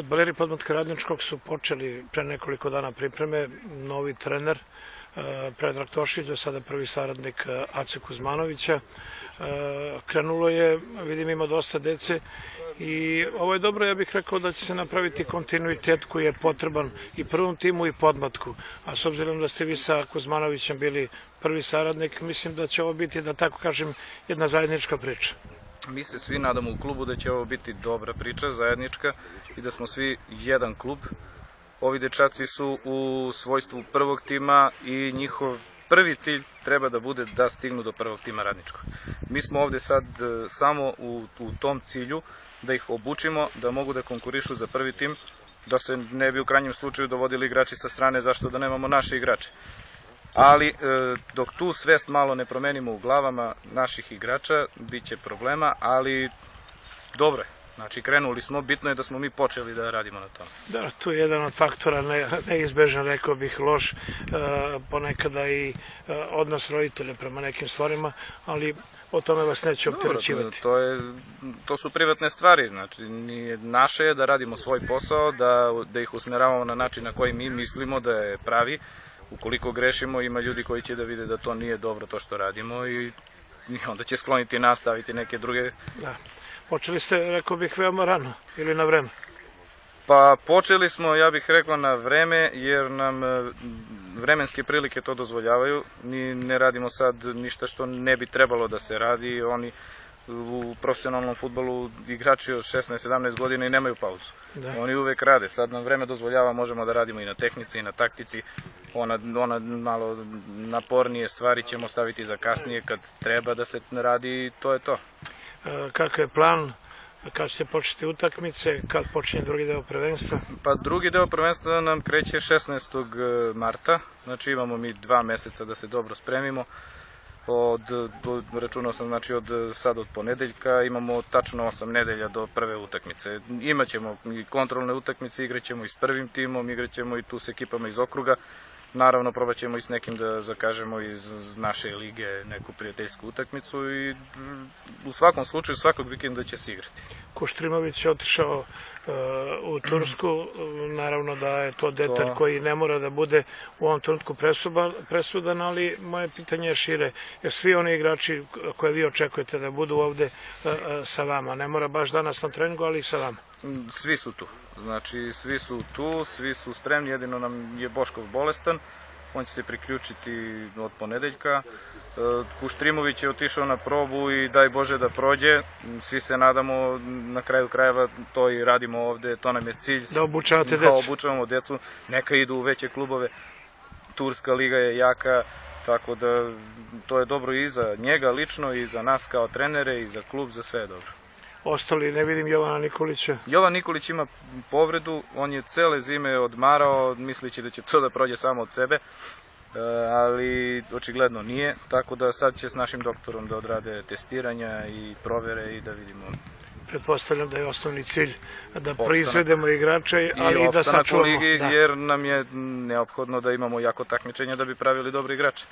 Futbaleri Podmotka Radničkog su počeli pre nekoliko dana pripreme, novi trener e, Predrag Tošić, do sada prvi saradnik e, Ace Kuzmanovića. E, Krenulo je, vidim ima dosta dece i ovo je dobro, ja bih rekao da će se napraviti kontinuitet koji je potreban i prvom timu i podmatku. A s obzirom da ste vi sa Kuzmanovićem bili prvi saradnik, mislim da će ovo biti, da tako kažem, jedna zajednička priča. Mi se svi nadamo u klubu da će ovo biti dobra priča, zajednička i da smo svi jedan klub. Ovi dečaci su u svojstvu prvog tima i njihov prvi cilj treba da bude da stignu do prvog tima radničkog. Mi smo ovde sad e, samo u, u tom cilju da ih obučimo, da mogu da konkurišu za prvi tim, da se ne bi u krajnjem slučaju dovodili igrači sa strane zašto da nemamo naše igrače. Ali e, dok tu svest malo ne promenimo u glavama naših igrača, bit će problema, ali dobro je. Znači krenuli smo, bitno je da smo mi počeli da radimo na tome. Da, tu je jedan od faktora ne, neizbežan, rekao bih, loš, e, ponekada i e, odnos roditelja prema nekim stvarima, ali o tome vas neće opterećivati. to, je, to su privatne stvari, znači nije naše je da radimo svoj posao, da, da ih usmeravamo na način na koji mi mislimo da je pravi. Ukoliko grešimo, ima ljudi koji će da vide da to nije dobro to što radimo i, i onda će skloniti nastaviti neke druge Da. Počeli ste, rekao bih, veoma rano ili na vreme. Pa počeli smo, ja bih rekla, na vreme, jer nam e, vremenske prilike to dozvoljavaju. Mi ne radimo sad ništa što ne bi trebalo da se radi. Oni u profesionalnom futbolu igrači od 16-17 godina i nemaju pauzu. Da. Oni uvek rade. Sad nam vreme dozvoljava, možemo da radimo i na tehnici i na taktici. Ona, ona malo napornije stvari ćemo staviti za kasnije kad treba da se radi i to je to. E, Kakav je plan, kad ćete početi utakmice, kad počinje drugi deo prvenstva? Pa drugi deo prvenstva nam kreće 16. marta, znači imamo mi dva meseca da se dobro spremimo. Od, od, računao sam, znači od sad od ponedeljka imamo tačno 8 nedelja do prve utakmice. Imaćemo i kontrolne utakmice, igraćemo i s prvim timom, igraćemo i tu s ekipama iz okruga. Naravno, probat ćemo i s nekim da zakažemo iz naše lige neku prijateljsku utakmicu i mm, u svakom slučaju svakog vikenda će se igrati. Koštrimović je otišao u Tursku, naravno da je to detalj koji ne mora da bude u ovom trenutku presudan, ali moje pitanje je šire. Jer svi oni igrači koje vi očekujete da budu ovde e, e, sa vama, ne mora baš danas na treningu, ali i sa vama. Svi su tu. Znači, svi su tu, svi su spremni, jedino nam je Boškov bolestan. On će se priključiti od ponedeljka. E, Kuštrimović je otišao na probu i daj Bože da prođe. Svi se nadamo, na kraju krajeva to i radimo ovde, to nam je cilj. Da obučavate Da decu. obučavamo decu, neka idu u veće klubove. Turska liga je jaka, tako da to je dobro i za njega lično i za nas kao trenere i za klub, za sve je dobro. Ostali, ne vidim Jovana Nikolića. Jovan Nikolić ima povredu, on je cele zime odmarao, mislići da će to da prođe samo od sebe, e, ali očigledno nije, tako da sad će s našim doktorom da odrade testiranja i provere i da vidimo Pretpostavljam da je osnovni cilj da Opstanak. proizvedemo igrače, ali i i da opstanak u sačuvamo. ligi, da. jer nam je neophodno da imamo jako takmičenja da bi pravili dobri igrače.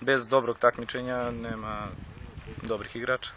Bez dobrog takmičenja nema dobrih igrača.